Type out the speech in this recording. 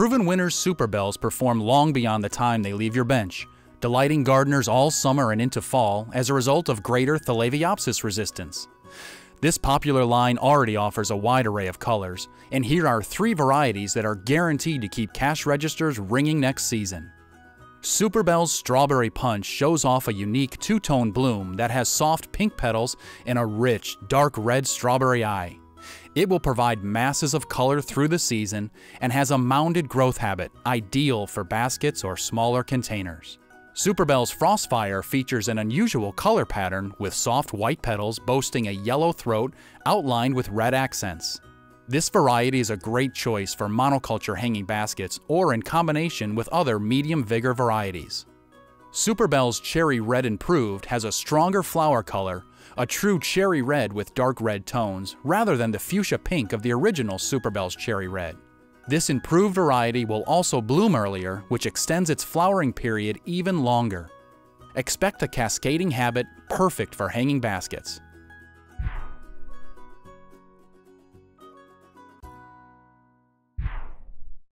Proven winners Superbells perform long beyond the time they leave your bench, delighting gardeners all summer and into fall as a result of greater Thielaviopsis resistance. This popular line already offers a wide array of colors, and here are three varieties that are guaranteed to keep cash registers ringing next season. Superbell's Strawberry Punch shows off a unique two-tone bloom that has soft pink petals and a rich, dark red strawberry eye. It will provide masses of color through the season and has a mounded growth habit, ideal for baskets or smaller containers. Superbell's Frostfire features an unusual color pattern with soft white petals boasting a yellow throat outlined with red accents. This variety is a great choice for monoculture hanging baskets or in combination with other medium vigor varieties. Superbell's Cherry Red Improved has a stronger flower color, a true cherry red with dark red tones, rather than the fuchsia pink of the original Superbell's Cherry Red. This improved variety will also bloom earlier, which extends its flowering period even longer. Expect a cascading habit perfect for hanging baskets.